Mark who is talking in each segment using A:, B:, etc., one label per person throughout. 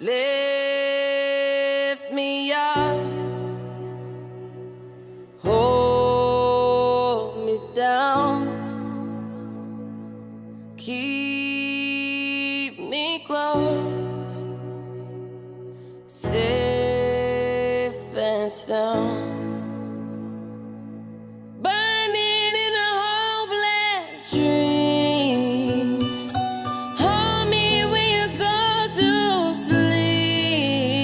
A: Lift keep me close, safe and sound. Burning in a hopeless dream. Hold me when you go to sleep.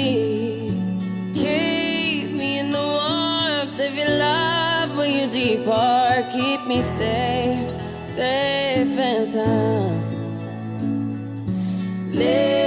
A: Keep me in the warmth your love depart. Keep me safe, safe and sound. Live